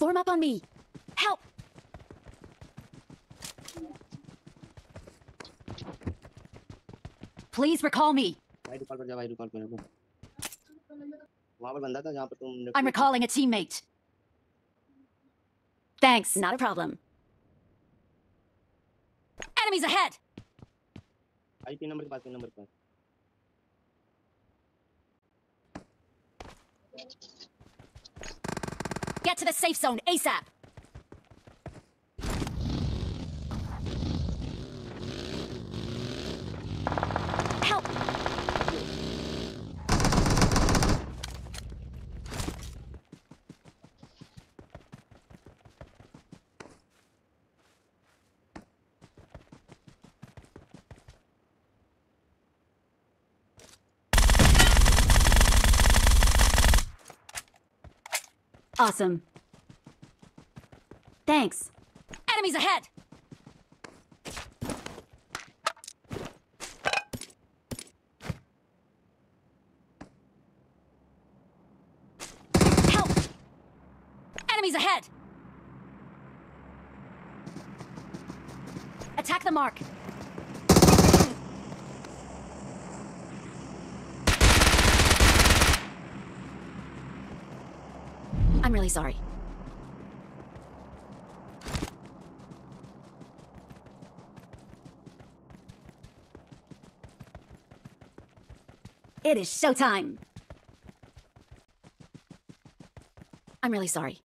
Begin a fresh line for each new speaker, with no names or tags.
Form up on me. Help! Please recall me.
भाई recall पर जा भाई रिकॉल पर वहां पर बंदा था जहां पर तुम
I'm recalling a teammate. Thanks. Not a problem. Enemies ahead!
भाई तीन नंबर के पास तीन नंबर के पास
Get to the safe zone ASAP! Help! Awesome. Thanks. Enemies ahead! Help! Enemies ahead! Attack the mark. I'm really sorry. It is showtime! I'm really sorry.